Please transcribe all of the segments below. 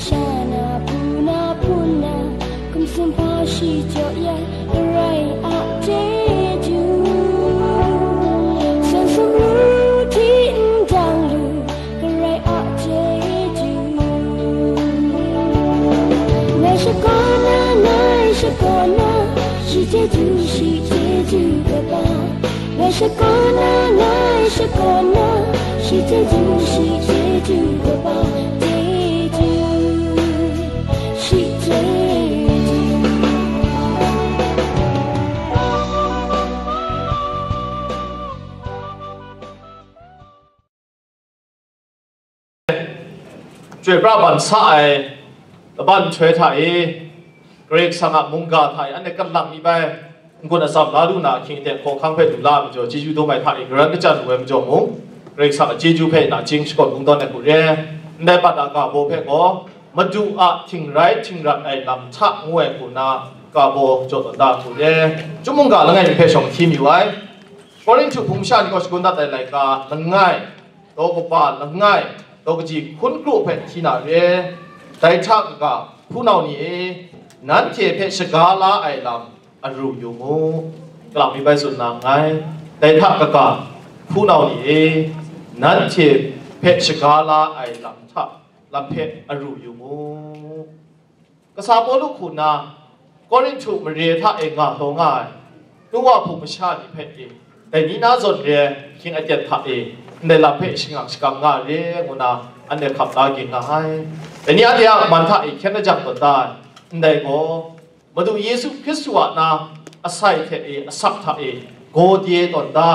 sana puna puna kum sumpa shi cho ya rai a te ju san sum lu ti dang lu rai a te ju na shi ko na na shi ko na shi te ju shi te ju ga ba na na na shi ko na shi te ju shi te ju ga ช่วยพระบัญชาไอ้บันช่วยถยเกรกสังมุงกาไทยอันนี้กำลังมีไปคุณอาสามลาดูนาคิงเด็กของข้างเพชรดุลามิจอจีจูตัวไม่ถ่ายกรันก็จะรวยมิจอมุงเกรกสังจีจูเพชรนาจิงสกุลมุงตอนในกุเรในปัตตากาโบเพชรก็มาดูอ่ะทิ้งไรทิ้งรันไอ้ลำชักงวยคุณนากาโบจดดากุเรจุมุงกาลังไงเพชรสองทีมอยู่ไว้กรณีถูกพุ่งชาติก็สกุลตัดแต่ไรกาละไง่ายโตกบาลลังงตัวกจีคุณครูเพชรที่นาเรแต่ช้ากับผู้นานนี้นั้นเจเพชรกาลาไอลำอรูอยู่งูกลับมีใบสุดนางไงแต่ถ้ากับผู้นานนี้นั้นเจเพชรกาลาไอลำทักลำเพชรอรูอยู่งูก็ัริย์โลูกคุนนะก็รีชุมเรียท่าเองงาโตง่ายนึกว่าผูมิชาติเพชรเองแต่นี้น่าสนเรียคิงอาเจะทาเองในลำเพชิงักสกังกาเรียงนาอันเดียขับตากินนะให้แต่นี่อันเดียมันท้าอีกแค่นั้นจังก็ได้ในโก็มาดูเยซูคริสต์วะนะอาศัยเทเออาศัพทะเอโกเดียตอนได้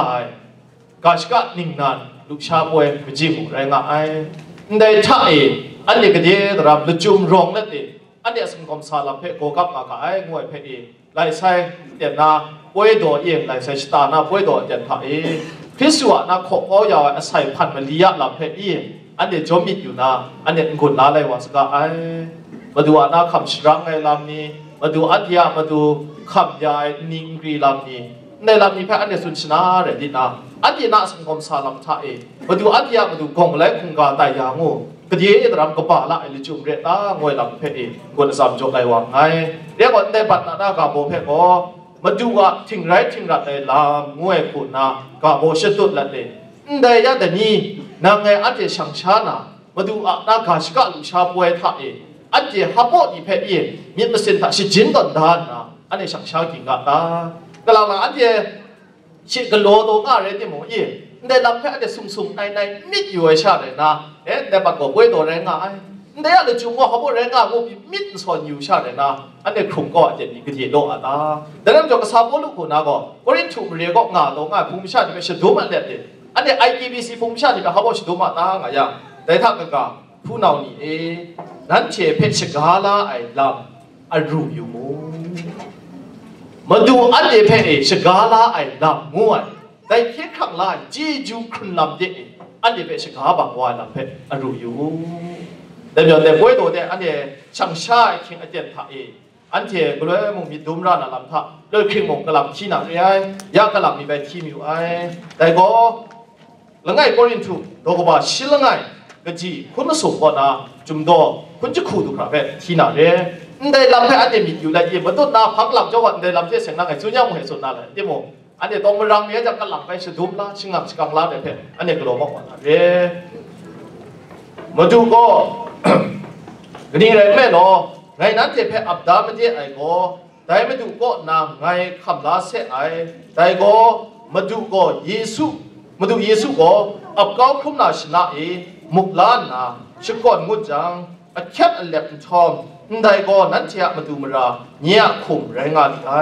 กาชกะนิ่งนั้นลูกชาบวยมจิมแรงง่ายในท่าเออันเดียกเดียราบลุจุมรองนั่นเองอันเดียสมงคมสารเพโกกับมากาองวยเพเอไล่ใช่เดียนาป่วยดอเอียงไล่ใส่ชตานาป่วยดอเดียนท่าเอพิสวะนักขบเอาอย่าใส่พันมาเลียลำเพอีอันเดียจมีดอยู่นะอันเดียกุนนาเลยวะสกาไอมาดูอันนาคำชรังไงลำนี้ มาดูอัตยามาดูคำยายนิงรีลำนี้ ในลำนี้แพ้อันเดียสุนชนะเลยดีนะอันเดียนาสังคมสาลำท่าเอมาดูอัตยามาดูกองแระคงกาตายยางูกดีเอตรำกบะละไอลิจุมเรต้างวยลำเพอีกวนสามจบไรวะไงเรียกว่าในบัตรนาคาโมเพโอမတူကထင်ရိုက်ထင်ရတဲ့လာငွေခုနာကဘောရှတုလက်တဲ့အန်ဒရတဲ့နီနာငယ်အတေဆောင်ချာနာမတူအနာခါရှကလူရှာပွဲထအေအတေဟဘောဒီဖဲ့ပြေမြစ်မစင်တာရှဂျင်းတော့ဒါနာအနေဆောင်ချာကင်ကတာကလာလာအတေရှစ်ကလောတော့ငါရဲတဲ့မော်အေတဲ့လမ်းဖက်အတေဆုံဆုံနိုင်နိုင်မြစ်ရွယ်ရှာတယ်နာအဲတဲ့ဘကောပွဲတော်ရဲငါအိုင်那样的就我好不人家我比民说牛下人呐，俺那空高一点个热闹啊哒。那咱们叫个沙坡路口那个，我人土热个伢老伢 vùng 下里面是多么热的，俺那 IGBC vùng 下里面好不是多么大个呀？但他个个ผู้นานี่เอนั้นเชเพชกาลาไอลำอรูอยู่มูมาดูอันเดเพเอชกาลาไอลำงวยแต่เพียงข้างล่างจีจูคุณลำเดอันเดเพชกาบังวาลำเพอรูอยู่เดี๋ยวเดี๋ยวไว้ตัวเดี๋ยวอันเดียช่างชาคิงอาเจียนทักเองอันเดียก็เลยมึงมีดุมร้านอะไรทักเลยคิงมึงกระลำที่หนักไอ้ยากระลำมีใบที่มีไอ้แต่ก็ละไงก็รินทุกตัวก็ว่าชิละไงก็จีคุณสมบัตินะจุดมดอคุณจะคู่ดูครับเว้ที่หนักเลยในลำที่อันเดียมีอยู่ได้ยังมันต้นงนาพักลำจังหวัดในลำที่เสียงนักไอ้สุญญาโมเหสุนนั่นแหลยที่มึงอันเดียต้องมันรังเนี้ยจะกระลำไปสุดุมละชิงอับชิกังละเดี๋ยวเพ่อันเดียก็รู้มากกว่าเว้มาดูก็กดีไรแม่นอไรนั้นเจ็บแพ้อับดามันเจ็บไอ้ก็แต่ไม่ดูก็นามไงขับลาเสไอ้แต่ก็มาดูก็เยซูมาดูเยซูก็อับเก้าคุ้มนาชนะเอมุกล้านนาชิก่อนงดจังอัดแคบเล็บทอมได้ก็นั้นเทียมาดูมราเนี่ยคุมแรงงานไอ้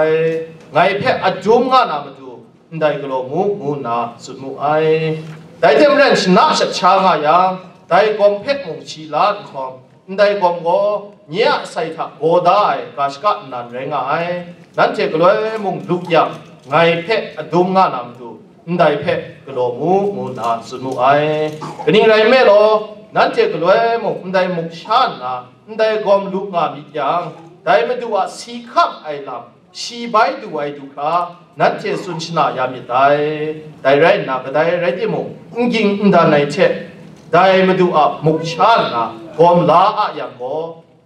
ไงแพ้อัดจุมงานนามาดูได้ก็โลมุกมูนาสุดมุไอ้แต่เต็มเรนชนะชัดช้างายังได้กมเพชรมุงชีลานคอมได้กมโกเนี้ยใส่ถักโกได้กาชกันนันเรงไงนั้นเจกเลยมุงลุกยังไงเพชรดุมงานำดูได้เพชรกลมูมูนานสุนุไอกนิ่งไรไม่รอนั้นเจกเลยมุงได้มุงชานนะได้กมลุกงามิดยังได้มาดูว่าสีขับไอลำสีใบดูไอดูคานั่นเจสุนชนายามิตายได้ไรนะก็ได้ไรที่มุงยิงอนด้ในเชဒိုင်မဒူအမုတ်ချာနာဂေါမလာအယံကို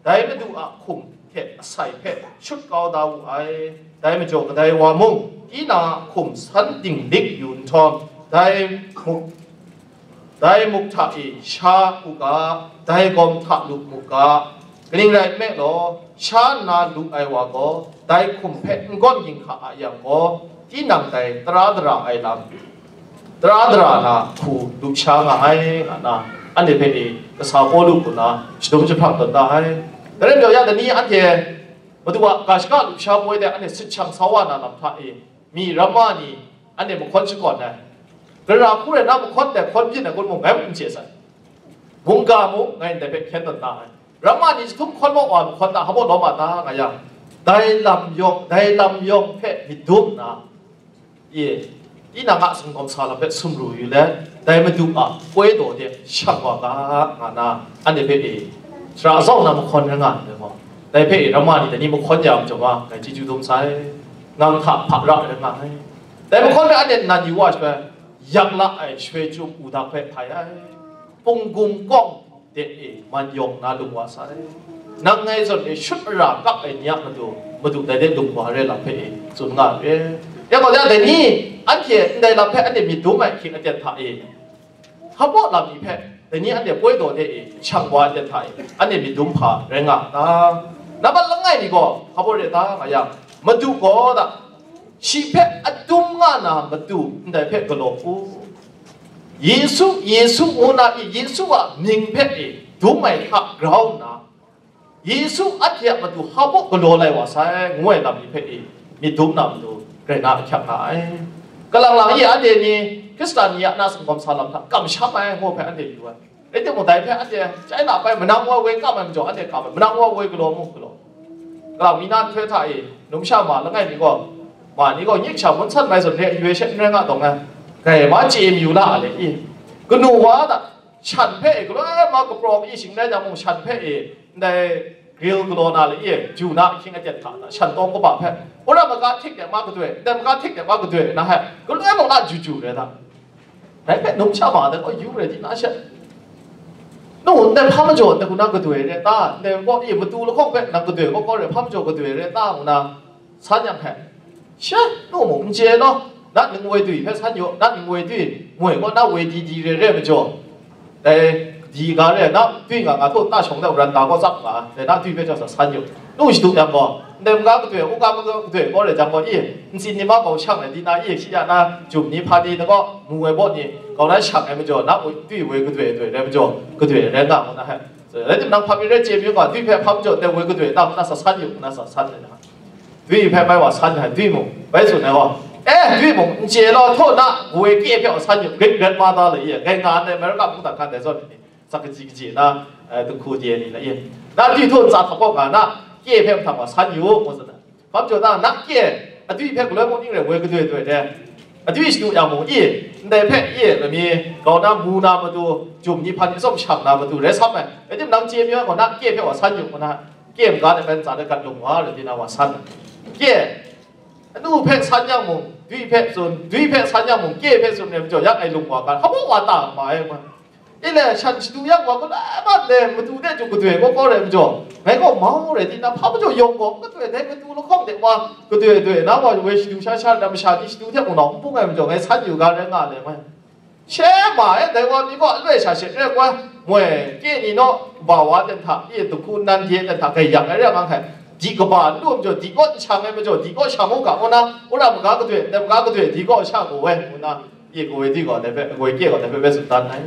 ဒိုင်မဒူအခုံเทอสัยเพชุดกาวดาวไอได้มาจบได้ว่ามุ่งกีนาขุมสันติงลิกยุนทอมได้มุกได้มุกทะอิชาอุกาได้กอมทะลุมุกากลิ่งไรแม่หลอชานาลุไอวาโกได้ขุมเพก้อนยิงขะอย่างโกที่นำใจตราตราไอลำတရာဒရာနာခုလူချာငါဟဲငါနာအနေဖေနေကစားပေါ်လူကနာရှုံးချဖတ်တတာဟဲဒါလည်းပြောရတဲ့နီးအပြေဘသူကကာရှကလူချာပွဲတဲ့အနေစစ်ချံဆောဝနာလမ်ဖာအေမိရမနီအနေမခွန်ချကောနာဒရာခုရနာမခွန်တဲ့ခွန်ပြင်းတဲ့ကုလမငဲမချေဆိုင်ဘုံကာမငိုင်းတဲ့ဖေခဲတတာရမနီစခုခွန်မောအခွန်တာဟဘောတော့မတာငါရဒိုင်လမ်ယောဒိုင်လမ်ယောဖဲ့ဟိဒုံနာယေยี่นังสังคมสารเป็นสมรู้อยู่แล้ว แต่มาดูอ่ะกวยตัวเดียชักว่ากางานะอันนี้เป็นอสระซ่องนำคนงานเลยมั้งแต่เป็นเรามานี่แต่นี่มางคนยามจัะว่าในจิจูดมไซงานถับผับรักเลยมั้งแต่มางคนอันนี้นันอยู่ว่าใช่ไหมยักละไอช่วยจูอุดาเพชรไทยปงกุงกงเด็กเอมันยงนาลุงว่าไซนั่งไงส่วนไอชุดรากับไอเนี้ยมาดูมาดูแต่เด็กลุงว่าเรื่องละเพชรส่วนงานเอ๊ะยังบอกว่าแต่นี่อันเดียในลำเพอันเดียมีดูไหมคิดอันเดียถ่ายเองฮับว่าลำมีเพแต่นี้อันเดียป่วยโดนเองช่างว่าเดียถ่ายอันเดียมีดูผ่าแรงอ่ะนะนับเป็นละไงนี่ก็ฮาบว่าเดียองต่างอะไรมาดูก็ได้ชีเพอันดูงานะมาดูในเพก็หลอกกูยิสุยิสุโอนาอียิสุอ่ะมิงเพเองดูไหม่ขับกราวนะยิสุอันเดียมาดูฮับว่าก็หลอกเลยวะใช่งวยลำมีเพเองมีดูนำดูเรื่องน่าขับหากำลังหลังยี่อันเดียนี้คริสตานียน่าสมความสารลำกำชับไปหัวแพอันเดียอยู่วันไอ้เด็กหมดใจแพอันเดียใจหนาไปมันนั่งว่าเวก้ามันจ่ออันเดียกลับมันนั่งว่าเวกลัวมุกลัวกล่าวมีนั่นเพื่อไทยนุ่มชามาแล้วไงนี่ก็มานี่ก็ยิ่งชาวมันสั้นไปสุดเนี่ยยูเอชเรื่องอะตรงนั้นไงมาจีมอยู่ละอะไรอีกก็หนูว่าแต่ฉันเพ่ก็แล้วมากระโปรงอีสิงได้จากมงฉันเพ่ใน gil glona le ye juna king atet ta ta shan tong ko ba phe ora ma ka thik de ma ko twe de ma ka thik de ma ko twe na ha ko le mo la ju ju le da dai phe nom cha ba de ko yu re ji na sha no de pha ma jo de ko na ko twe re ta de ko ye bu tu lo ko phe na ko twe ko ko re pha ma jo ko twe re ta mo na sa nyam phe sha no mo je no na ning we tui phe sa yo na ning we tui ngwe ko na we ji ji re re ma jo dai ဒီကရဲနာတွေ့ငါငါတို့တာချုံတော့ရန်တာကောစပ်ငါတဲ့နာတွေ့ပဲကြောက်စာဆန်ယူလို့ရှိတူအကောနေမကကတွေ့ဥကကတွေ့ဘောလေကြောင့်ကောဤစင်နေမကောချောင်းနေဒီနာဤရှိရနာဂျုံနေဖာဒီတော့မူဝဲဘောနေကောင်းတဲ့ချောင်းအမကြောနာတွေ့ဝဲကတွေ့တွေ့တယ်မကြောကတွေ့ရဲနာကောနာဟဲ့အဲ့ဒီနောက်ဖာမီရဲချေပြီးကောတွေ့ဖက်ဖမ်းကြောတဲ့ဝဲကတွေ့တော့နာဆာဆန်ယူနာဆာဆန်တယ်ဟာတွေ့ဖက်မိုင်ဝါဆန်တယ်တွေ့မို့ဘယ်ဆိုနေကော哎，对梦，你接了头那，我也给票参与，给人马达了也，给俺的没人敢不打看待这里。这个季节呢，呃，都苦点你了耶。那对头咋他讲啊？那叶片他嘛，产油么子的，反正那那叶啊，对片过来我认为我也个对对的。啊，对是有样么叶，那片叶那面搞那木那么多，就你怕你上抢那么多来上来，哎，你们能见面我那叶片我产油我那叶不干的们咋的干农啊？人家那我产叶，那片产样么？对片种对片产样么？叶片种你们就养哎农活干，好不完蛋嘛哎嘛。ile shantu ya wa kula ma le mutu de ju kutwe ko ko re mjo me ko ma re ti na pa mjo yong ko kutwe de mutu lo khong de wa kutwe de na wa we shi du sha sha da ma sha ti shi du de ko na mpo ga mjo me sa ju ga re nga le ma che ma e de wa ni ko lwe sha shi re kwa mwe ki ni no ba wa de tha ye tu ku nan ye de tha kai ya re ma kai ဒီကဘာလို့ပြောဒီကောချာမဲမကြောဒီကောချာမောကဟောနာဟောနာမကားကတွေ့တမကားကတွေ့ဒီကောချာကိုဝဲဟောနာရေကိုဝဲဒီကောလည်းပဲအကိုကြီးကောလည်းပဲပဲစတာနိုင်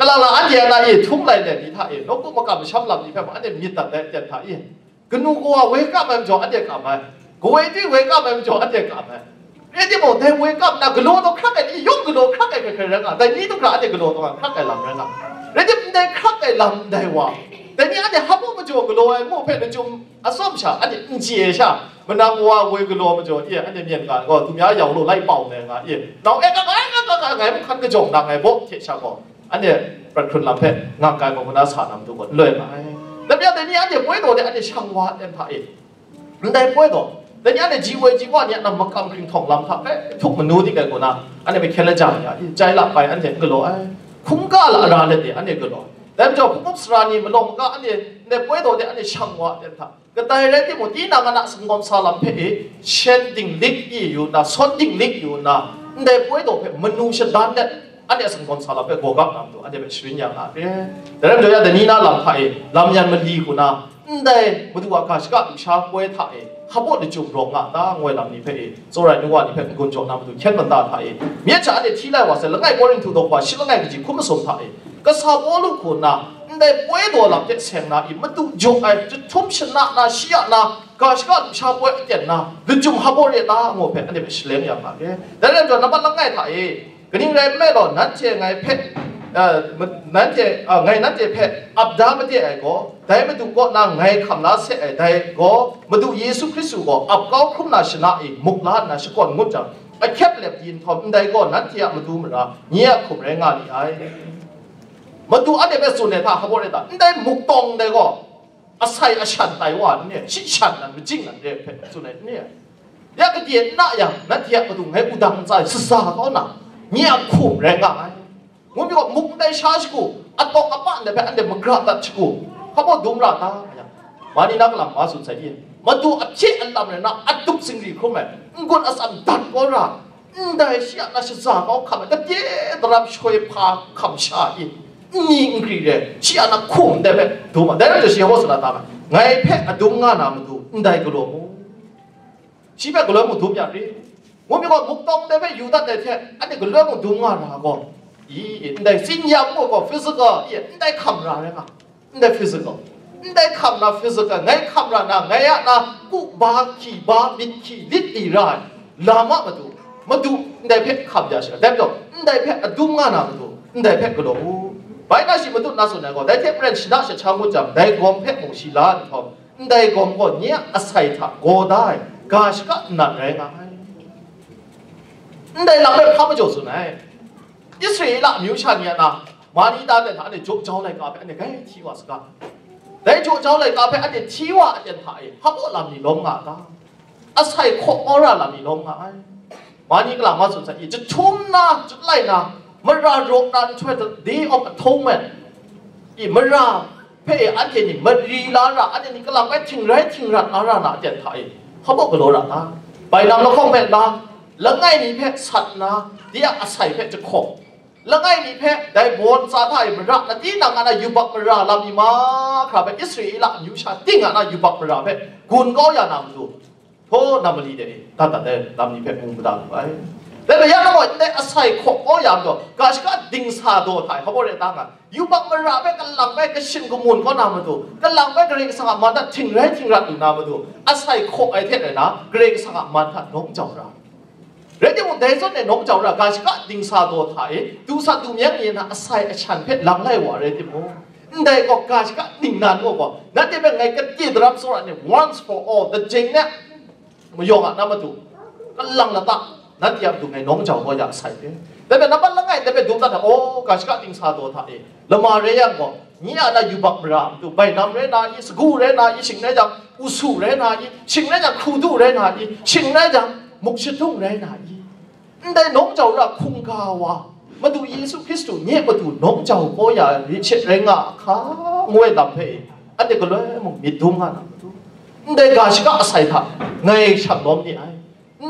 ကလာလာအန်ဒီနာယေထုံလိုက်တဲ့ဒီထားယေလောကမကမရှပ်လမ်ဒီဖက်မအန်ဒီမြစ်တက်တဲ့ထားယေကနုကောဝေကမမ်ကြောအန်ဒီကမကိုဝေတိဝေကမမ်ကြောအန်ဒီကမအဲ့ဒီမို့တဲ့ဝေကပ်နာဂလိုတော့ခက်တယ်ယုံဂလိုခက်တယ်ခရကဒါကြီးတော့ခက်တယ်ဂလိုတော့ခက်တယ်လမ်းရကရတဲ့တဲ့ခက်တယ်လမ်းတယ်ဝါတနည်းအဲ့ဟဘောမကြောဂလိုအမို့ဖက်တဲ့ကျုံအစော့ချာအဲ့အင်ချီရှာမနာမဝဝေဂလိုမကြောအဲ့အဲ့မြင်ကတော့သူများရောင်လို့လိုက်ပေါင်တယ်ငါအဲ့နောက်အဲ့ကငါကငါငါခက်ကြောင်တာငါဘောချက်ချကောอันเนี้ยประคุณลำเพชงากายของคุณอาสานำทุกคนเลยไปแต่เนี่ยแต่เนี่ยอันเนี้ยป่วยตัวเนี่ยอันเนี้ยช่างวัดเนี่ยพระเองมันได้ป่วยตัวแต่เนี่ยอันเนี้ยจีวรจีวรเนี่ยนำมากำคิงทองลำทับเอ๊ะทุกมนุษย์ที่เกิดกูนะอันเนี้ยไปแค่ละใจอ่ะใจหลับไปอันเนี้ยก็รอไอ้คุ้มก้าละอะไรเนี่ยอันเนี้ยก็รอแต่เจ้าพวกสรานีมันลงก็อันเนี้ยในป่วยตัวเนี่ยอันเนี้ยช่างวัดเนี่ยทับก็แต่เรื่องที่หมดที่นางนักสงฆ์สลัมเพชเช่นดิ่งลิกอยู่นะซ้อนดิ่งลิกอยู่นะในป่วยตัวเพชมนุษย์ดันเนี่ย ada sang kon sala pe go gap nam tu ada be shrinya na pe dalam joya dani na lam thai lam yan mali kuna ndai mudu wa kash ka sha pwe tha e khabo de chung rong nga ta ngwe lam ni pe e so ra ni wa ni pe gun jong nam tu khet man ta tha e mye cha de thi lai wa se langai boring tu do kwa shi langai ji khum som tha e ka sa bo lu kuna ndai pwe do lam te sem na i mudu jong ai tu thum shna na shi ya na ก็ชก็ชาวป่วยเจ็ดนะหรือจุ่มฮับโบเรต้าโง่เพ็ดอันนี้เป็นเฉลี่ยอย่างไรแต่เรื่องจนนับลังไงถ่ายกันยังไงแม่หลอนนั่นเจไงเพชเออมันนั่นเจเออไงนั่นเจเพชอับดาไม่เจไอ้ก็แต่มาดูก็นางไงคำลาเสไอ้แต่ก็มาดูเยซูคริสต์ก็อับก้าคุ้มนาชนะอีกมุกลานาชก่อนงดจังไอ้แคบเหล็บยินทอมได้ก็นั่นเทียมาดูมันละเนี่ยคุ้มแรงงานอีไอ้มาดูอันเดียเป็นส่วนไหนท่าขบวนไหนตาได้มุกตองได้ก็อาศัยอาชันไต้หวันเนี่ยชิชันนั่นเป็นจริงนั่นเด็กส่วนไหนเนี่ยยากรเดียนน้าอย่างนั่นเทียมาดูให้อุดังใจศึกษาเขาหนักเนี่ยคุมแรงอ่ะงูมีก็มุกได้ชาชกูอัตตอกอปะเนี่ยแบบอันเดมกราตัดชกูเขาบอกดุมราตามานี่นักลำมาสุดใส่ยินมาดูอัจฉริอันลำเนี่ยนะอัตุกสิงรีคุ้มไหมงุนอัสัมดันก็ราได้เสียนะชะซาเขาขับแต่เจ๊ดรับช่วยพาคำชาอินนี่อังกฤษเลยเสียนะคุมได้ไหมดูมาได้เลยเสียว่าสุดละตาไหมไงเพ่อดุมงานามาดูได้ก็รู้มั้งชีวิตก็รู้มั้งดูอย่างนี้มีคนมุกต้งได้ไปอยู่ตัดงแต่เช้อันนี้ก็เรื่องของดวงอะไรก็อีนใดสิ่งยามก็ฟิสิกส์อีนใดคำนั้นเลยกนใดฟิสิกส์อีนใดคำนั้นฟิสิกส์ไงคำนั้นไงอะนะกูบาขีบาบินขีดิตีไรลามะมาดูมาดูใดเพชรคำยาเชื่อได้จบได้เพชรดวงอะไรมาดูใดเพชรก็รู้ไปน่าสิมาดูน่าสนใจก็ได้เทปเรียนชินาเชื่อชาวมุจจำได้กองเพชรมุชิล้าทองได้กองก้อนเนี้ยอาศัยถักก็ได้กาชก็นั่นเงไงได้รับเป็นพระประโยชน์สุดไหนอิสราเอลမျိုးချနေရတာမာနီတာနဲ့ဒါအဲ့ဂျိုးကြောင်းလိုက်ကပဲအဲ့ဂိုင်းချီဝါစကဒဲဂျိုးကြောင်းလိုက်ကပဲအဲ့ချီဝါအဲ့ဟာဟာပေါ်လာမီလုံးငါတာအဆိုင်ခေါ်အော်ရလာမီလုံးငါမာနီကလာမဆုစအဲ့ဂျထုံနာဂျလိုက်နာမရာရောနာချွဲဒီအော့အထုံးမဲ့ဒီမရာဖေးအကျင်မရီလာရာအကျင်ကလာပဲချင်းရဲချင်းရာနာရာနာအကျင်ထားဟာပေါ်ကလောရာတာပိုင်လာမခေါမဲ့လားแล้วไงนี่เพชรสัตนะเดียอาศัยเพชรจะขบแล้วไงนี่เพชรได้บนสาไทยมระนาทีนางนายุบักมระลามีมาครับปอิสราเอลยูชาติงานายุบักมระเพชรกุนก็อย่านำดูโทนำมาลีเดตัดตัดเดนำนี้เพชรมุมดางไปแต่เะี๋ยนเราบอกได้อาศัยขบก็ยามดูก็ชิกาดิ้งซาโดไทยเขาบอกเรอยตั้งอ่ะยุบักมระเพชรกันหลังไปกันชินกุมุนก็นำมาดูกันหลังไปกรีกสังมันตัดทิ้งไรทิ้งรัดอยู่นำมาดูอาศัยขบไอเทนเลยนะกรีกสังมันตัดน้องเจ้าเรา rete mo dezo ne nom chawra ka shi ka ding sa do tha e tu sa tu myang yin na asai a chan phet lam lai wa re ti mo ndai ko ka shi ka ding nan ko ko na te be ngai ka ti dram so ra ne once for all the jing na mo yong a na ma tu ka lang la ta na ti ab du ngai nom chaw ho ya sai te te be na ba la ngai te be du ta ta o ka shi ka ding sa do tha e la ma re ya ko 你啊，那有把不啦？就白南人那伊，是古人那伊，现在讲乌苏人那伊，现在讲苦都人那伊，现在讲。มุกชิทุ่งไรไหนไดนน้องเจ้ารัคุงกาวะมาดูเยซูคริสต์เนี่ยมาดูน้องเจ้าก็อย่าริเชเรงอ่ะข้างวยดับเพอันเด็กก็เลยมึงมีดุ่งอ่ะไดนกาชิกาใส่ถักในฉันน้องนี่ไอ้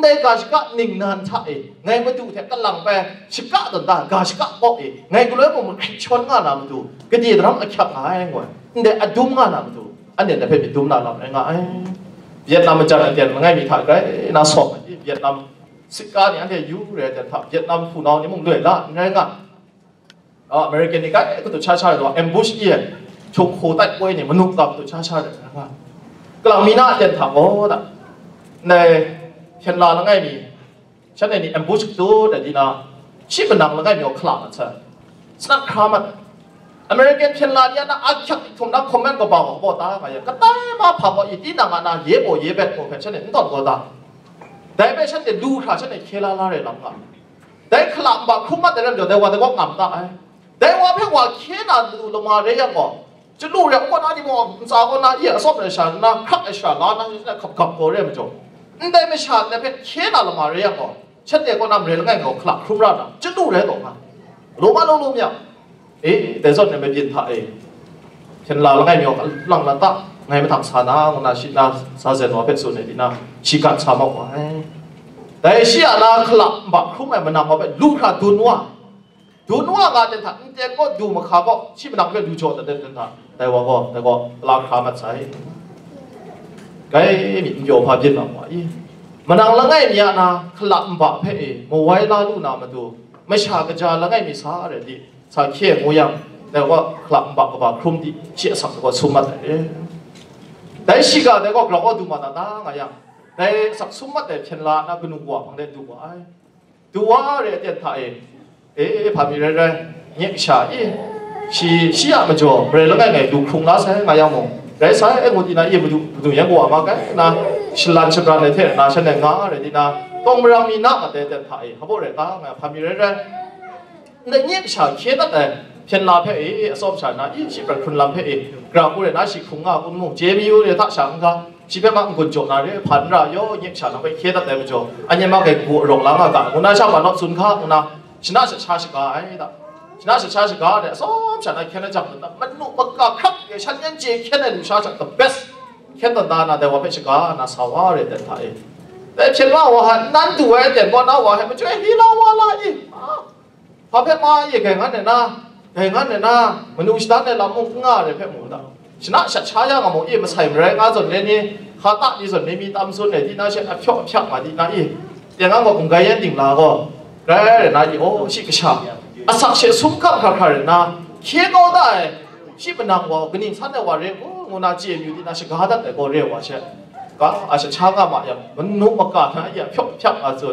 ไดนกาชิกหนิงนันท่าเองไงมาดูแถบกัลังไปชิกาตันตากาชิกาบอกเองไงก็เลยมึงมันชนงานอ่ะมาดูก็ดีระมันแคบหายงวยไดนอดุมงานอ่ะมาดูอันเด็กแต่เป็นดุมน่ารักไงเวียดนามจะเดียนมันง่ายมีถ่างไรน่าสอบที่เวียดนามสิกาเนี่ยเดียยูเรียจนทับเวียดนามผู้น้องนี่มึงเลยละง่ายกันอเมริกันนี่ก็ก็ตัวชาชาเลยว่าเอ็มบูชเอียชกโคใต้กล้วยเนี่ยมนุษย์กับตัวชาชาเลยนะครับกลางมีหน้าเดียนทับโอ้แต่ในเชนลาแล้วง่ายมีฉันในนี่เอ็มบูชตัวแต่ดีนะชีพนังแล้วง่ายมีโอกาสนะใช่สนับครามัน American ဖြစ်လာရတာအချက်ထုံနာ comment ကပါဘောတာကရကတဲမဖာဘောဤတိနာငါနာရေးပေါ်ရေးဘက်ပေါ်ခချက်နဲ့တော့တော့တာဒါပေမဲ့ချက်တဲ့လူခါချက်နဲ့ခဲလာလာတယ်လောက်ကဒါခလာဘခုမတဲ့ရံကြောတဲ့ဝါတဲ့ကောငမ်တာအဲဒါဝါဖက်ဝါခဲနာလူလမာရဲရကောကျလို့ရကနာဒီမောစာကနာရအစောမရှာနာခက်အရှာလာနာခပ်ခပ်ပေါ်ရဲမကြောအန်တိုင်းမရှာတဲ့ဖက်ခဲနာလမာရဲရကောချက်တဲ့ကောနာမရဲလငယ်ကောခလာခရူရာတာကျလို့ရဲတော့ဟာလောမလုံးလုံးမြောက်อีแต่จนเนี่ยไม่ยินท่าเองเช่นเราเราไงมีลังละตะไงไม่ทำสานาของนาชินาซาเซนว่าเป็นส่วนไหนดีนะชิกันสามอาไว้แต่เชียนาคลับบักคุ้มไอ้มันนำมาเป็นลูกาดูนัวดูนัว่าการเดินทางเด็กก็ดูมาขาก็ชีมันนำไปดูโจทย์แต่เดินทางแต่ว่าก็แต่ก็ราคามันใช้ไอ้มีโยภาพยินมาว่ามันนั่ำละไงมีนาคลับบักเพ่มาไว้ลาลูนามาดูไม่ชากระจายละไงมีสาอะไรดีစာချေငူယံแต่ว่าคลับบักบักคลุมที่เชี่ยสักก็สมัติแต่สิกาแต่ก็กลัวดูมาต่างๆอย่างแต่สักสมัติเช่นลานะเป็นหัวพังได้ดูว่าดูว่าเรียกเจ้าไทยเอ๊ะพามีเรื่องเงี้ยชาอีชีชีอะมาจ่อเรื่องไงไงดูคลุมล้าใช่ไงยังมองแต่ใช่เอ็งวันที่นั้นยังไม่ดูดูยังกว่ามากันนะฉลาดฉลาดในเทศนาฉันเนี่ยงาอะไรที่นะต้องมามีนักมาแต่เจ้าไทยเขาบอกเลยต่างไงพามีเรื่อง na nye pisha che ta ta chen la phe e asom cha na in chi pra khun lam phe e gra ko re na shi khung nga kun mu je mi yo re ta sang ka chi phe ma ngun jo na re phan ra yo nye cha na phe che ta ta mi jo anye ma ke bu rong la nga ka na cha ma no sun kha na china cha cha shi ka ai da ชนะชาชกาเนี่ยสมชนะแค่นั้นจับมันมันนุปกาครับอย่างฉันยันเจแค่นั้นชาจับ the best แค่ตันดานาแต่ว่าเป็นชกานาสาวาเรแต่ไทยแต่เช่นว่าว่านั่นตัวแต่บอลเอาว่าให้มันช่วยฮีโร่ว่าละอีဖဖက်မရေကန်ငါနဲ့နာဂန်ငါနဲ့နာမနုရှိတာနဲ့လာမုန်ငါရဖက်မုန်တာရှနာရှချာရငါမောအေမဆိုင်မရငါဆိုလည်းနေခါတာဒီဆိုနေမီတမ်ဆိုနေဒီနာရှအဖြော့အဖြော့ပါဒီနာအေပြန်ငါငေါကုံဂိုင်ရန်တင်လာကောရဲနာကြီးအိုရှိကရှာအဆောက်ရှေဆုံကခါခါရနာခေကောတာရှိပနာကောဂနင်းဆတ်တဲ့ဝါရဲကိုငိုနာကြည့်မြူဒီနာရှဂါဒတ်တဲ့ကောရဲဝါချက်ကအရှချာကမယမနုမကထာယဖြော့ဖြော့အဆို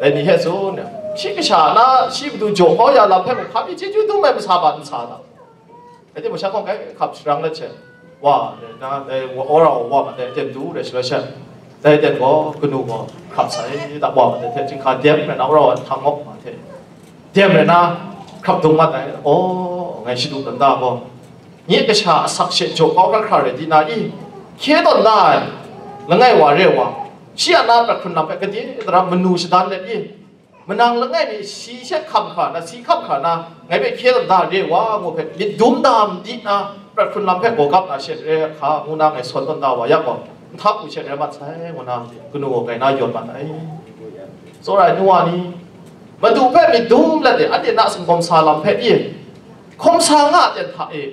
အဲ့ဒီဟဲ့ဆိုနော် shikisha na shibdu jokho ya la pengu khabi jeju du mebu saba du sada. Ede mo shakong kai khab shirang le che. Wa, na, na, wa ora wa wa ma de ten du re shirang shen. Da ye ten go, gunu go, khab sa ye da wa ma de ten jing ka diem re na ora wa ta ngok ma Diem re na khab du ma de, o, shidu dan da go. Nye asak shen jokho ka kha re di na i, kye don na, ngay wa re wa. Shia na prakun na pe, kati, dara menu shidan le มันนางละไงนี่สีเช็ดคำขานะสีคำขานะไงไปเพี้ยนดาเรียว่างูเพ็ดมีดุมดามดีนะประคุณลำเพ็ดโกกับนะเช็ดเรียขางูนางไงสนต้นดาวายักษ์ทักอุเช็ดเรียมาใช้งูนางคุณงูไงนายโยนมาไอ้โซไรนัวนี่มาดูเพ็ดมีดุมละเดี๋ยวอันเดียนักสังคมสาลำเพ็ดเองคมสางาเดนทาเอง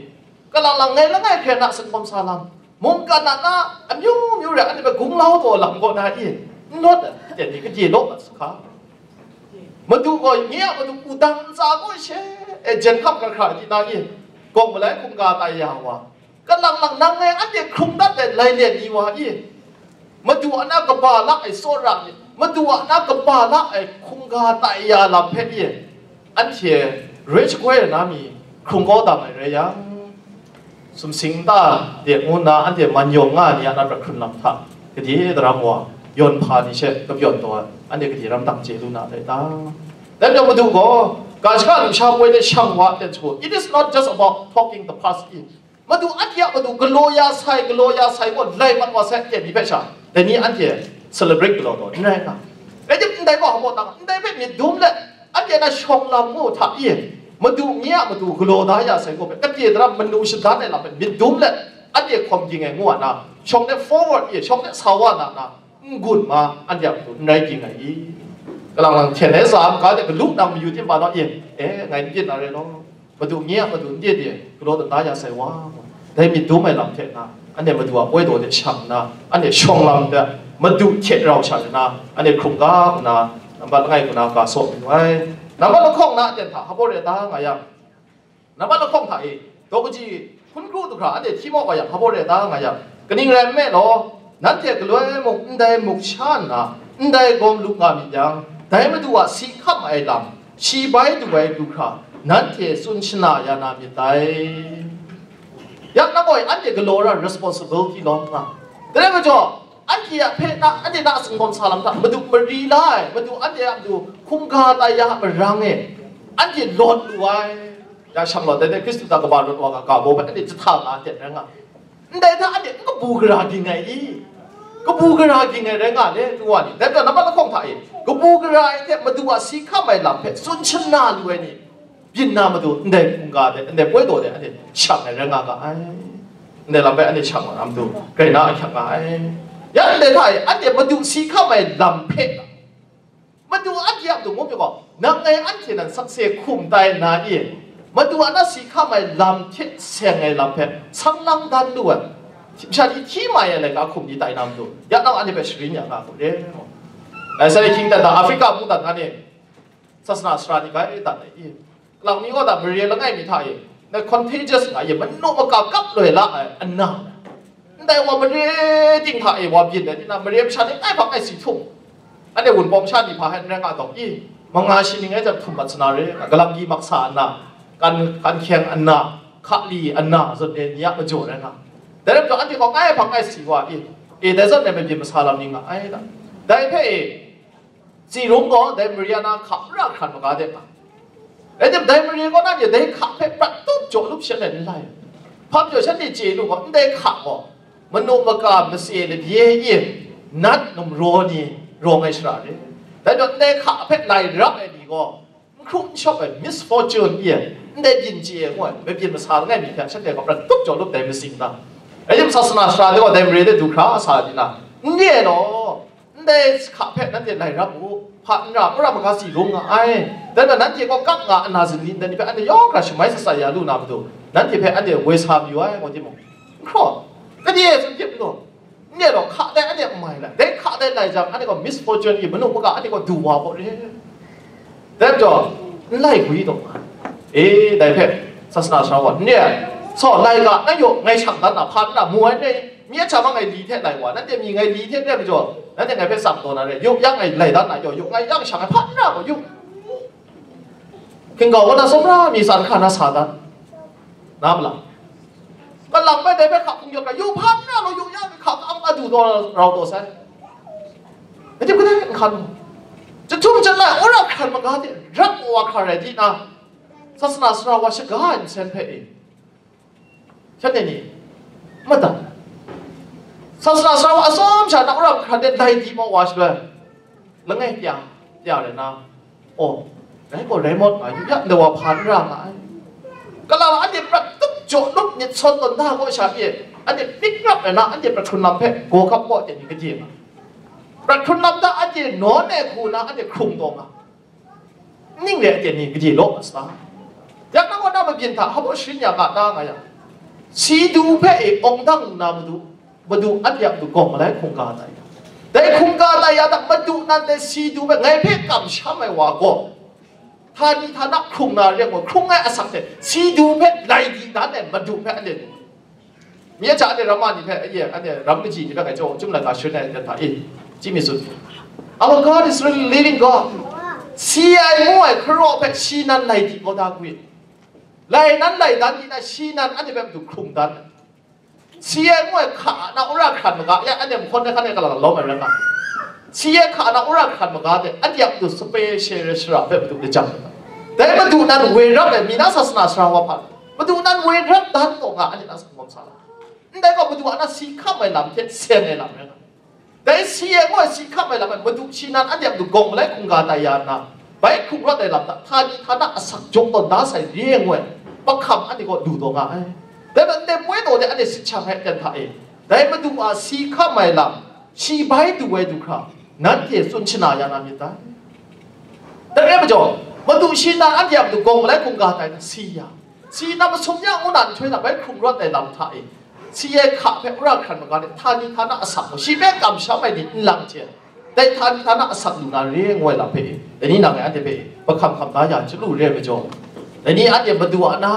ก็ลังลังไงละไงเพียน่าสังคมสาลำมุงกันนะนะอันยุ่งยุ่เรื่องอันนี้เป็กุ้งเล้าตัวลำงก็นายเอ่นวดเดี๋ยวนี้ก็เจีนกอ่ะครั้บมาดูก่อยเงี้ยมาดูกูดังจาก็เช่เอเจนขับกันขายที่นั่นนี่กองมาแล้วคุมกาตายยาวะก็หลังหลังนั่งไงอันเดียคุ้มนัดแต่ไรเรียนนีวะนี่มาดูอันนั้นกับปาละไอโซรักนี่มาดูอันนั้นกับปาละไอคุมกาตายยาลำเพชรนี่อันเชียเรชกวยนะมีคุมก็ดำอะไรยังสมสิงตาเดียกงูนาอันเดียมันยงงานนี่อันนั้นประคุณลำทักก็ดีดรามว่ายนพานิเชกับยนตัว อันนี้ก็ที่รำตังเจรุนาได้ตาแล้วเรามาดูก็การชาติชาวเวเนช่างวัดเดนชัว it is not just about talking the past in มาดูอันเดียมาดูกลัวยาไซกลัวยาไซว่าไล่มันว่าเส้นเกมีเพชรแต่นี่อันที่ celebrate กลัวตัวนี่ไงนะแล้วจะได้บอกหมดตังได้ไม่มีดุมเลยอันที่น่ะชงลำงูทับเยี่มาดูเงี้ยมาดูกลัวได้ยาไซก็เป็นกติกามันดูช์ดด้านในเราเป็นมีดุมเลยอันที่ความยิงไงงัวนะชงเนี่ย forward เอี่ยชงเนี่ยสาวนะนะกุนมาอันอยากในกินไหนกำลังเฉนสามก็จะลุกนำอยู่ที่บ้านน้องเย็นเอ๊ะไงเย็นอะไรเนาะประตูเงี้ยประตูเย็นเดียกรถตายาใส่ว่าได้มีดูไม่ลำเทนะอันเนี้ยมาดูว่าป่วยตัวเด็กช้ำนะอันเนี้ยช่องลำเดมาดูเช็ดเราช้ำนะอันเนี้ยคงก้าวนะบ้านไงกูนะกาสบไว้นับว่าเราคล่องนะเจนถ้าเขาบอกเรื่องต่างไงยังนับว่าเราคล่องถ่ายตัวกูจีคุณครูตุกขาอันเนี้ยที่มอกไงยังเขาบอกเรื่องต่างไงยังกันนี่แรงแม่เนาะนัดเดียกล้วยมุกได้มุกชานะได้กมลุกงามียังได้มาดูว่าสีขับไอ้ลำชีใบดูไว้ดูค่ะนั่นเทสุนชนายานามิตายยักนักอ่อยอันเดียกลัวระ responsibility ลองนะแต่เมื่อจออันเดียเพนะอันเดียนาสังคมสาลัมนะมาดูมารีไลมาดูอันเดียมาดูคุ้มค่าตายามารังเออันเดียลอนดูไว้ยาชังหลอดแต่คริสต์ตากบาลรถว่ากาโบเป็นอันเดียจะทำอะไรแต่เรื่องอ่ะแต่ถ้าอันเดียก็บูกราดีไงอีကပူကရာกินတဲ့ကလည်းသူကလည်းလက်တော့နမတော့ခေါထားရင်ကပူကရာတဲ့မသူကစီခမိုင်လာဖက်စွန်ချနာလူဝင်ပြင်နာမတို့နဲ့ဖုန်ကားတဲ့နဲ့ပွဲတော်တဲ့အဲ့ချမ်းတဲ့ငါကအဲနဲ့လာပဲအဲ့ချမ်းမှာမတို့ကိနာအချမ်းပါအဲရတဲ့ထားရင်အဲ့မသူစီခမိုင်လမ်ဖက်မသူအပြတ်တို့မပြောကနငယ်အန်ချေနဆက်ဆေခုမ်တိုင်နာရဲ့မသူအနစီခမိုင်လမ်ချက်ဆယ်ငယ်လမ်ဖက်ဆမ်လမ်ဒန်လူဝင်ชาติที่มาเนี่ยแะก็คุมดีใจนั่งดูอยากนเราอันนี้เป็นสิ่งอย่างนั้นเลยแต่สิ่งที่แต่าแอฟริกาบุตรนั้นเองศาสนาสระนี่กตได้แต่เองเรามีก็ต่เงื่อเรื่องง่ายมีทยในคอนเทนเจอร์สายังมันโนมากับกับเลยละอันนั้นแต่ว่าเมื่อเรื่องจริงทยว่าบินเนี่ยนะเมื่อเรื่อชาติได้พักไอ้สิทุ่งอันเดียวบุญปมชาติพาให้แรงงานตกยี่มังงานชิ้นนี้จะถูกมัดสนาเลยกำลังยี่มักษาอนน้นการการแข่งอันนั้นขั้วลีอันนั้นจนเดียักษ์มาโจรนะครับแต่เรื่องจากอันที่ของไอ้ผังไอ้สีว่าอีอีแต่ส่วนเนี่ยเป็นยามาลามิงอ่ะไอ้ละได้เพ่สีรุ่งก็ได้มริยานาขับรถขันมาได้ปะไอ้เด็กได้มริยาก็นั่นอย่าได้ขับให้ประตูจบลุกเฉลี่ยนี่ไรพับจบเชนลี่ยจีนุกมันได้ขับอ่ะมันนุ่มกามมันเสียเลยเยี่ยมนัดนุ่มโรนี่โรงไอ้ฉลาเนี่ยแต่เด็กได้ขับให้ไล่รับไอ้ดีก็คุ้มชอบไอ้ misfortune เยี่ยมได้ยินเจียว่าไม่เป็นภาษาง่ายมีแค่ฉันเด็กก็ประตุูจบลุกแต่ไม่สิ่งต่างအဲ့ဒီศาสนาชาเดก็เดมเรเดดูคราสาดินะเนี่ยเนาะเดสขาเพชรนั่นเดไหนรับโอ้พันรับก็รับกาสีลงอ่ะไอ้แต่นั้นเดก็กักงาอนาสินินเดนี่เป็นอันเดียวกับชมัยสสายาลูนาบดูนั้นเดเป็นอันเดียวเวสฮาบิวไอ้คนที่มองครอนั่นเดสุดเจ็บเนาะเนี่ยเนาะขาแต่อันเดียวไม่ละเด็กขาแต่ไหนจับอันนี้ก็มิสฟอร์จูนอีกมันนุ่มกว่าอันนี้ก็ดูว่าพอดีแต่จ่อไล่คุยตรงมาเอ๊ะได้เพชรศาสนาชาวเนี่ยสอนอะไรก็นายโยไงฉันตั้นอ่ะพันน้ะมวยในีมีชาวบ้านไงดีเท่ไหนวะนั่นจะมีไงดีเท่เนี่ยไปจวบนั่นจะไงเป็นสับตัวนั่นเลยยุกยังไงไหลด้านไหนโยยุกไงยังฉันไงพันน้ะก็ยุกเข่งก่อกาน่าสมรามีสารคานาสาดันน้ำหลังก็หลังไม่ได้ไปขับคงยกไงยุพันน้ะเรายุกยังขับอัมอาดูตัวเราตัวแซ่ไอ้ทจ่ก็ได้ขันจะทุ่มจะไหลโอ้รักขันมาก็ได้รักว่าใครที่นะศาสนาสราวาชกานเซนเพย์ချက်နေမတဆဆလာဆောင်းအစုံချာတော့ရခါတဲ့ဒိုင်ဒီမဝါရှလဲလငယ်ပြပြတယ်နော်အော်ဒါကိုရေမော့အယူရတော့ဖန်ရမှာကလာအတေပတ်တုတ်ကြောလုတ်ညစ်ဆွတ်တော့ဒါကိုရှာပြေအတေပစ်ကပ်နော်အတေပထုနပ်ဖက်ကိုကပ်ပေါ်တဲ့ဒီကကြီးမှာပထုနပ်တာအတေနော်နဲ့ခုနာအတေခုံတော့မှာนิ่งเลยเจนี่กจีลบสตาร์ยักนักว่าน่ามาเปลี่ยนท่าเขาบอกชิ้นอย่างกาตางไงอ่ะชีดูเพ่เอองดังนามดูมาดูอันยังดูกองมาแล้วคงการไดแต่คงการไหนอะแตมาดูนั่นแต่ชีดูเพ่ไงเพ่กำช้าไม่ว่าก็ท่านี้ท่านักคงนาเรียกว่าครุงไงอสักเสชีดูเพ่ไหนดีนั้นแนี่มาดูเพ่อันเนี่ยมีอาจารย์เนี่ยรำมันี่เพ่อยี่ยอันเนี่ยรำไม่จีนี่เพ่ไงโจ้จุ่มหลังกาชุดเนี่ยจะถ่ายจิมิสุด Our God is really living God. s e ไ I ้ n o w I crow up at Shinan Lady Modaguin. ไล่นั้นไล่ดันที่นั่นชีนั้นอันนี้แบบถูกคลุมดันเชียงวยขาหน้าอุระขันมากะยังอันนี้คนในขันในกระดาษล้มอนกันเชียขาหน้าอุระขันมากะเดอันนี้แบบถูกสเปเชียลสระแบบถูกเดจังแต่มาดูนั้นเวรับแบบมีนักศาสนาสระวะพันมาดูนั้นเวรับดันตรงอ่ะอันนี้นักสมมสารแต่ก็มาดูอันนั้นสีข้ามไปลำเทียนเชียในลำเนี่ยแต่เชียงวยสีข้ามไปลำมาดูชีนั้นอันนี้แบบถูกกงและคุงกาตายานะไปคุ้มรถในลำท่านี้ท่านั้สักจงตอนด้าใส่เรียงเว้ยประคำอันนี้ก็ดูตรงอ่ะแต่แต่เต็มไว้ตัวเนี่ยอันนี้สิช่างให้กันท่าเองแต่มาดูอาสีข้าไม่ลำสีใบดูไว้ดูครับนั่นเที่สุนชนายานามิตาแต่เรื่องมาจ่อมาดูชินาอันเดียมาดูกองและกองกาแต่สียาสีนำมาสมยางอุนันช่วยทำให้คุมรอดแต่ลำท่าเองစီရခပဲရာခန်မကနေသာနီခနာအဆပ်ရှိပဲကမ်ရှာမိုင်ဒီလမ်ချေတဲ့သာနီခနာအဆပ်လူနာရေငွေလာဖေးတနည်းနာငယ်အတဲ့ဖေးပခမ်ခမ်သားရချလူရဲမကြောอันนี้อันเดียบดูว่านะ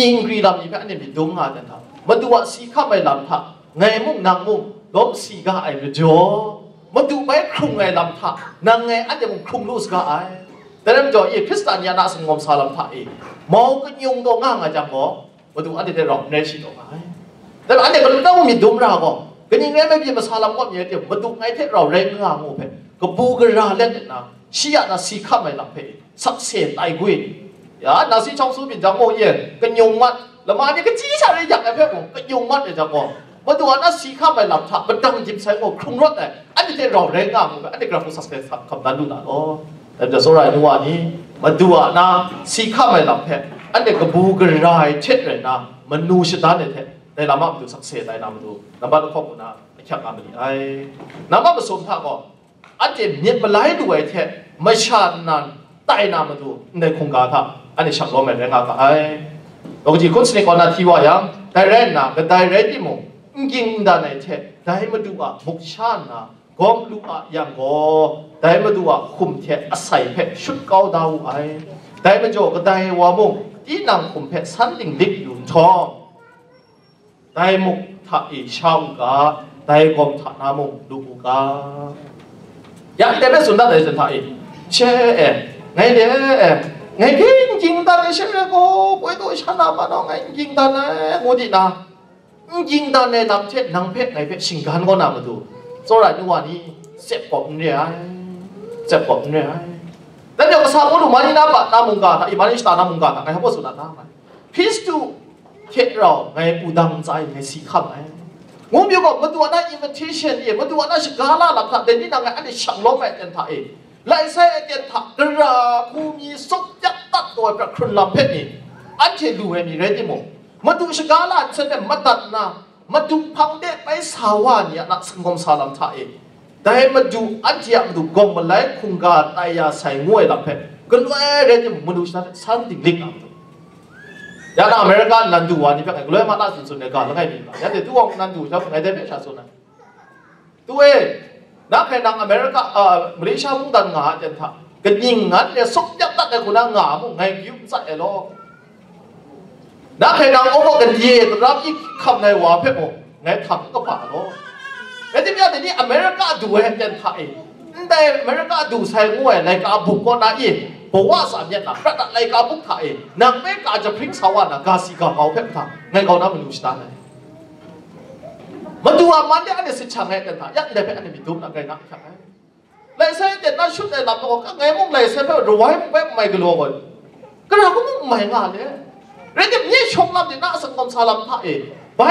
ยิงกรีดำยิ่งอันเดียบดงอาเดนทับมาดูว่าสีข้าไม่ลำทับไงมุ่งนางมุ่งล้มสีก้าไอ้เจ้ามาดูไปครุงไงลำทับนางไงอันเดียบครุงลูสก้าไอ้แต่รั่นจ่อเอคริสตานียนาสงมสาลำทับเองมองก็ยงตัวง่างอาจารย์หมอมาดูอันเดียบรอบเนชิโนไอ้แต่อันเดียบมันต้องมีดุมรากก็นี่ไงไม่เมีมาสาลำก็มีเดียวมาดูไงเท็จเราเร่งงางูเพก็บูกระราเล่นนะชี้ยานาสีข้าไม่ลำเพสักเศษไอ้กุ้ย呀，那是从苏边讲我耶，跟牛 mắt，那么你个鸡下来养的偏我，跟牛 mắt 的讲我，我都话那西卡买蓝塔，不当进才我空落的，俺这老人啊，我俺这个不啥啥啥单路啦哦，俺这说来你话你，我都话那西卡买蓝片，俺这个不个来切人呐，我努是单的切，但那么不就啥事来那么多，那么都靠不那，吃俺们的哎，那么不送他个，俺这面不来都爱切，没吃难，带那么多，那空干他。ani sham lo me renga ka ai lo ji kun sne ko na thi wa ya dai re na ga dai re ji mo ngin da ne che dai ma du a muk sha na gom lu a yang go dai ma du a khum che a sai phe shut kau da u ai dai ma jo ga dai wa mo ti nang khum phe san ding dik yun cho dai muk tha e shau ka dai gom tha na mo lu ka ya te be sun da dai sun tha e che e ngai de งกินจริงตานเชื่อโก้ไปดูชนะมาหน่องจิงตานเองโอดีนะจิงตานเองนำเช็ดนงเพ็ดนเพ็ดสิงคันก็นำมาดูสุดท้ายนี่วันนี้เจ็บปวดเนี่ยเจ็บปวดเนี่ยแล้วเดี๋ยวก็สาวกนรู้มาที่นับนามุงกาอีมานี้ตานามุงกาแต่ไงบอกสุนันท์นามันพิสตูเท็จเราไงปูดังใจไงสีขาวไงผมบอกว่ามาดูว่านั่นอินเวสชั่นเนี่มาดูว่านั่นสกาล่าหลักฐานเดนนี่นั่งไงอันนี้ฉลองแม่เต็มท่าเองไลเซเจทักดราคูมีสุกยักตัดตัวประครนลำเพนีอันเชดูเฮมีเรติมงมาดูสกาลาเสนมาตัดนามาดูพังเดไปสาวานี่นักสังคมสาลัมทาเองแต่มาดูอันเชียมดูกองมาไลคุงกาตายาใส่งวยลำเพนกันว่าเรติมมาดูสสันติลิกนะยานาอเมริกันนันดูวานี่เป็นไงเลยมาตัดสินสุดในการแล้วไงมีบ้างยาเดี๋ยวทุกคนนันดูชอบไงได้เป็นชาสุนันตัวเอง na penang America Malaysia mung dan nga jan tha gan yin nga le sok yat ta ka kuna nga mu ngai yu sa e lo na penang omo gan ye rap yi kham ngai wa pe mo ngai tham ka pa lo ve ti mya ni America du he jan tha e dai America du sai ngue lai ka bu ko na yi บว่าสามยันหลับประดับรายการบุกถ่ายนางเมฆอาจจะพริ้งสาวนาคาสีกาเขาเพ่งทางไงเขาน้ามันรู้ชะตาไหนมันดูว่ามันเนี่ยอันนี้สิฉันงให้กันนะยักษ์เด้เป็นอันนี้มีดุมอะไรนักช่างเลยเส้นเด็ดนั่าชุดเลยหลับตัวก็ไงมึงเลยเส้นไปรวยมึงแบไม่กลัวคนก็เราก็มึงไม่งานเนี่ยเรื่องนี้ชงลำเนี่ยน่าสังคมสาลัมท่าเองไป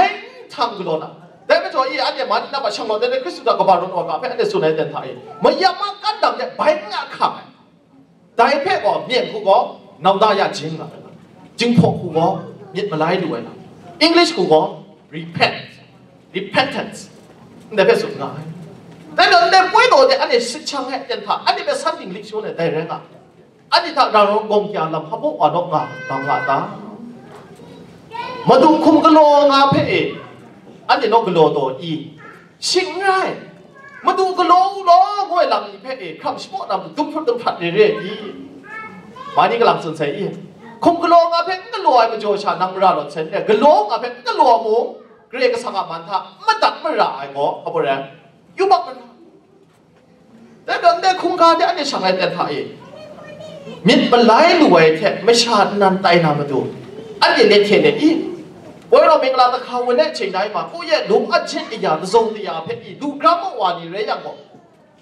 ทางกลัวนะแต่ไม่ใช่อีอันเนี่ยมันน่าประชันเราได้ในคริสต์จักรกบาลนอกกับเป็นอันนี้สุนัยเดินท่าไองม่ยอมกันดังเนี่ยไปงานขับแต่เพ่ออกเนี่ยกูก็นำได้ยากจริงนะจริงพวกกูก็ยึดมาไล่ด้วยนะอังกฤษกูก็ repent repentance นี๋ยวไปสุดง่ายแต่เราเนี่นปม่รู้เนี่ยอันนี้สิ่งช่างเหตุยันท่าอันนี้เป็นสัตว์ทิ่ลึกซึ้งเลยได้เรื่องอ่ะอันนี้ถ้าเราลงกงยาลำพับบุกอ่อนงาตามหลักตามาดูคุมกโลงาเพ่เออันนี้นกกโลตัวอีสิงง่ายมาดูกโลล้อห้อยลำอเพ่เอคำชิบะนำดุ๊กพุ่งดุ๊กพัดเรื่อยอีวันนี้ก็ลำสนใจอีกคุมกโลงาเพ่ก็ลอยมาโจชานังราหลดเซนเนี่ยกโลงาเพ่ก็ลอยมุ้งกรีกสังอามันท่ะมันตัดไม่นร้ายก็เขาบอกแล้ยุบมันแต่ดันได้คุ้มก่าที่อันนี้ช่างไอ้แต่ถ่ายมิตรมันไหลรวยแท้ไม่ชาตินันไตนามาดูอันนี้เนี่ยเทียนเนี่ยอีว่าเราเมงลาตะขาวันี่ยเชิงได้มากูเย่ลุงอันเช่นอีอย่างทรงที่ยาเพชรอีดูกรัมวานีเรียกงบอ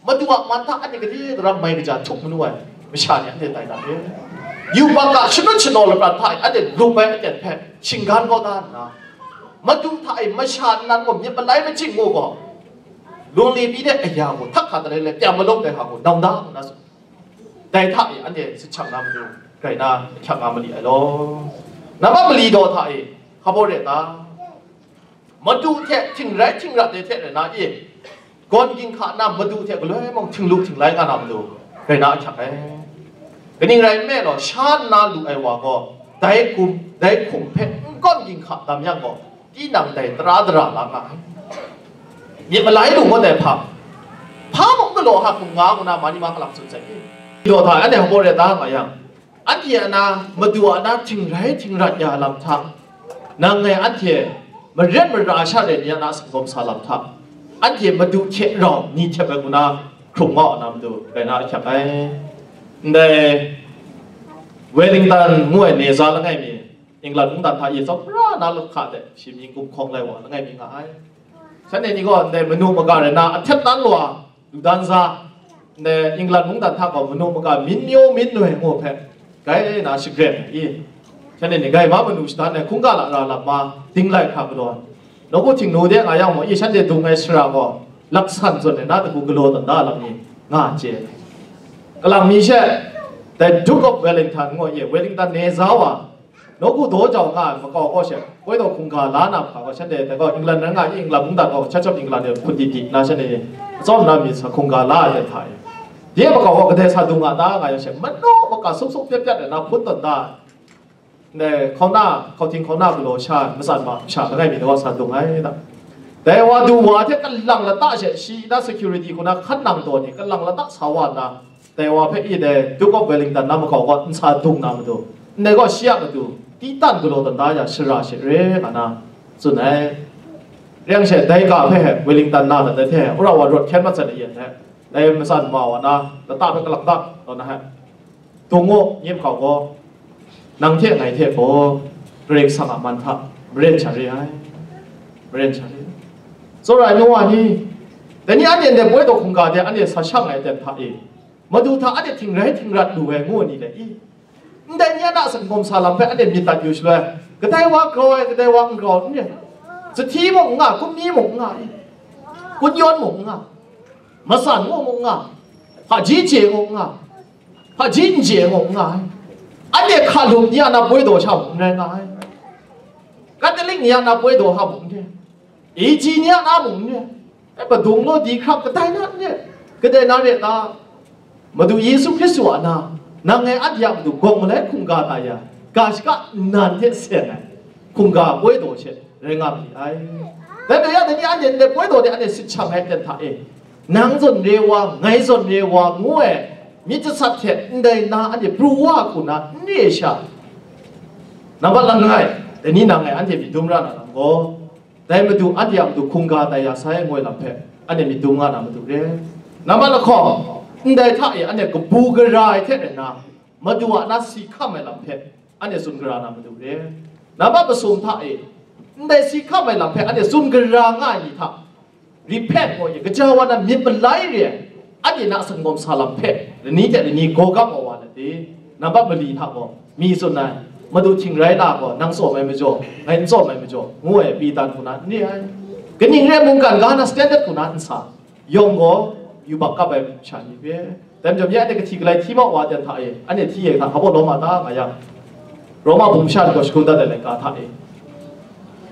มาดูว่ามันท่าอันนี้ก็ที่รับไม่กระจาทุกมันด้วยไม่ชาติอันนี้ไตนามนยูบังกาชนุนชนอลประทายอันนี้ลุงไปอันนี้แพ้ชิงการก็ได้นะမတူထိုင်မရှာနန်ကိုမြေပလိုက်မချစ်ငို့ကောလွန်လေပြီးတဲ့အရာကိုထပ်ခါတလဲလဲပြန်မလုပ်တဲ့ဟာကိုနောင်တာနာဆိုတိုင်ထအေအန်တဲ့စချမ်နာမလို့ဂိုင်နာချက်ကမလီအလောနမမလီတော့ထိုင်ခဘောတဲ့တာမတူတဲ့ချင်းရဲချင်းရတဲ့တဲ့နာအေကွန်ကင်ခါနာမတူတဲ့ကလွဲမောင်ချင်းလူချင်းလိုက်ခါနာမလို့ဂိုင်နာချက်ပဲကနင်းရိုင်မဲ့တော့ရှာနာလူအိုင်ဝါကောဒိုင်ကုဒိုင်ခုဖက်ကွန်ကင်ခါတမ်းရကော kỹ năng tay tra tra là ngay nhiệt mà lái đúng có thể phá phá một cái lỗ hạt cùng ngã của nó mà đi mang làm sự chạy đồ thải anh này không có để ta ngay à anh thì anh à, mà đùa anh trình rái trình rạch nhà làm thằng nàng ngày anh thì mà rất mà ra sao để nhà nó sử dụng sao làm thằng anh thì mà đùa chết rồi nhìn chẹp của nó khủng ngọ nằm đùa cái nó chẹp ấy đây Wellington ngồi nề gió là ngay mình င်္ဂလာကုန်တာထားရေဆိုပရာနာလခတဲ့ရှင်မြင်းကုန်ခေါင်လိုက်ဝါငိုင်မြင်ငါအိုင်ฉันเนี่ยนี่ก็ในมนุษย์มากาเลยนะอัธตันลัวดูดันซาในอังกฤษมึงตัดท่ากับมนุษย์มากามินโยมินหน่วยงูเพ่ไกน่าสิเกรนอีฉันเนี่ยนี่ไกมามนุษย์ตานเนี่ยคงกาละละละมาติ้งไล่ขับรอนแล้วก็ถึงโนเดียอายังมอีฉันเนี่ยดูไงสระก็ลักษันจนเนี่ยน่าจะกูกลัวตันได้ลำนี้ง่าเจกำลังมีเช่แต่ Duke of Wellington งูเย่ Wellington เนี่ยจ้าวะนกูโดจองอ่ะมัก็ก็เช่นไว้ตัวคงคาล้านอ่ะก็เช่นเดียวกักอิงแลนดนั้นอ่ะอิงแลนด์มึงดัดก็ชัดชัดอิงแลนดเนี่ยคุณดีดีนะเช่นเดียวจอมน้ำมีสักคงคาล้านเนี่ยไทยเดี๋ยวมันก็ก็เดชดุงา่ะนะกเช่นมันโน้มันก็สุกสุกเปียบเปียบเนี่ยนะพุทธตันได้เนี่ยเขาหน้าเขาทิ้งเขาหน้าบุโรชาไมาสั่นมาชาไม่ได้มีแต่ว่าสั่นดุงไอ้นะแต่ว่าดูว่าที่กันลังละตั้งเฉยชีนั่า security คนนั้นขั้นนำตัวนี่กันลังละตั้งสาว์นะแต่ว่าเพื่อนเดียดูก็เวลิงตันนั้ำมันก็ว่าสั่นดุงนั้ำมาดูเนี่ยก็เชี่ยกันดูตีตันก็โลตันตา้จากชราเเรนะสุดไหนเรื่องเช่นได้กาเพ่เวลิงตันนาแต่เท้แท้เราวัดรถเข็นมาจะได้ยินแท้ในมันสั่นมาวะนะแต่ตาเป็นกลับตักตอนนั้นฮะตัวงูเงียบเขาก็นังเทียไนเทียโกเรียกสังมันทะเรียนชารีไอเรียนชารีสุดไรนู่นวานนี้แต่นี่อันเดียดเดียวไม่ตกคงกาเดียอันเดียสั่งไงเดียนทะเองมาดูท่าอันเดียทิ้งไรทิ้งรัดดูแหงงูนี่แหละอีแต่เนี่ยน่าสังคมสาลัมเป็นอันเดียมีตัดอยู่ใช่ไหมก็ได้ว่าก็ได้ก็ได้ว่าก็เนี่ยสุดที่มงอ่ะกูมีมงอ่ะกูย้อนมงอ่ะมาสั่นงงอ่ะหาจีเจงงอ่ะหาจินเจงงอ่ะอันเดียขาดลมเนี่ยน่าป่วยตัวชาวผมแรงไงก็ได้ลิงเนี่ยน่าป่วยตัวชาวผมเนี่ยอีจีเนี่ยน่าผมเนี่ยไอ้ประดุงโลดีครับก็ได้นั่นเนี่ยก็ได้นั่นเนี่ยนะมาดูเยซูคริสต์วะนะนางเงอัดยามดูกงมาแล้วคุงกาตายากาชกะนานเทเสนะคุงกาป่วยโตเชเรงาบลีไอแต่เดี๋ยวนี้อันเย็นเลยป่วยโตเดี๋ยวอันเนี้ยสิชับให้เต็มท่าเองนางจนเรวาไงจนเรวางัวมิจะสับเทนได้นาอันเดียปรัวคุณนะเนี่ยชานับว่าลังไงแต่นี่นางไงอันเดียมีดุมรานะลังโกแต่มาดูอันเดียมาดูคุงกาตายาใช้งวยลำเพอันเดียมีดุมรานะมาดูเรนับว่าละข้อไดท่าเออันเนี้ยก็บูกระไรเท่านัะมาดูว่านั่นสีข้ามไม่ลำเพชอันเนี้ยสุนกระนามาดูเดยนับบัผสนท่าเอได้สิข้ามไม่ลำเพชอันเนี้ยสุนกราง่ายท่ารีเพชโมยก็เจ้าวันนั้นมีเป็นลายเรียนอันเนี้ยนักสังคมสารเพลชนี้จะ่นี้โกกับเอาวันนี้นับ้าบลีท่าบอกมีสุวนไยมาดูชิงไรตาก่อนนั่งสอไม่มาจบไม่สอไม่มาจบงวยปีตันคนนั้นนี่ไงก็ยิ่งเรียนมุ่งกันก็นักสแตนดาร์คนนั้นสายงก็ယူပါကပ်ပဲချာကြီးပဲတမ်ကြမြတ်တဲ့ကတိကလိုက်ချီမောဝါတန်ထားရဲ့အနေတီရဲ့ခါဘောတော့မတာငါရရောမဘုံရှာကိုစကုဒတဲ့လည်းကာထားရဲ့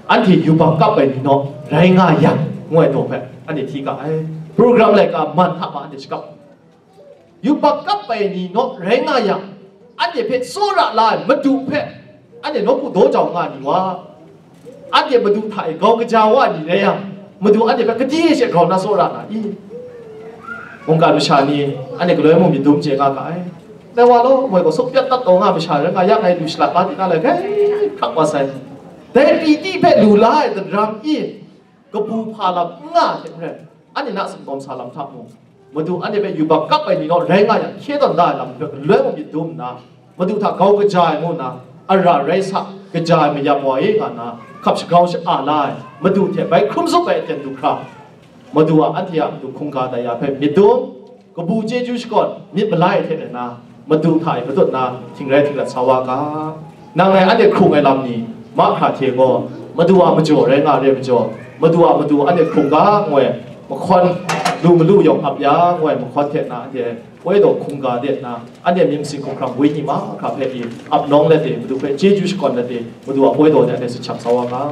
အန်တီယူပါကပ်ပဲဒီနော်ရိုင်းငါရငွေတော့ပဲအနေတီကအဲ program လည်းကမန်ထားပါတဲ့စကောယူပါကပ်ပဲဒီနော်ရိုင်းငါရအနေဖက်ဆိုရလာမတူဖက်အနေတော့ကိုတော့ကြောင်ငါဒီဝါအနေမတူထိုင်ကောင်းကြောင်ဝါဒီလည်းရမတူအနေဖက်ကတိရဲ့ရှေ့ခေါင်းနာဆိုရလာဒီวงการวิชานี้อันนี้ก็เลยมุมยินดุมเจกากายแต่ว่าเราไม่ก็สุบยอดตัดตรงอ่ะวิชาเรื่องการยากในดูสลับปาตินั่นเลยแค่ขักว่าใส่แต่ปีที่เป็นดูไล่แต่รำอีก็บูพาลับง่าเห็นไหมอันนี้น่าสนใจสารลำทับมุมมาดูอันนี้เป็นอยู่บักกับไปนี่เนาะแรงงานอย่างเขียนได้ลำเพื่อเรื่องมุมยินดุมนะ มาดูถ้าเขากระจายมุ่งนะอะไรไรสักกระจายไม่ยามวัยกันนะขับเชาเช้าอะไรมาดูเถอะไปคุ้มสุดไปเต็มดูครับမဒူဝါအထယာဒုခုံကာတယာဖဲမြဒုံကဘူဂျေဂျူရှ်ကော့မြစ်ဘလိုက်ထဲနာမဒူထိုင်မဒုနာသင်ရဲသင်လာဆဝါကာနာငယ်အဲ့ခုံငယ်လမ်နီမခါထေကောမဒူဝါမကြော်ရဲငါရဲမကြော်မဒူဝါမဒူအဲ့ခုံကာငွေမခွန်လူမလူယောက်အပြာငွေမခွန်ထဲနာအဲ့ဝဲတော့ခုံကာတဲ့နာအဲ့မြင်းစင်ကိုခရမ်ဝေးညီမခါဖဲအပ်နောင်းလက်တဲ့မဒူဖဲဂျေဂျူရှ်ကော့လက်တဲ့မဒူဝါဝဲတော့တဲ့ဆက်ချဆဝါကာ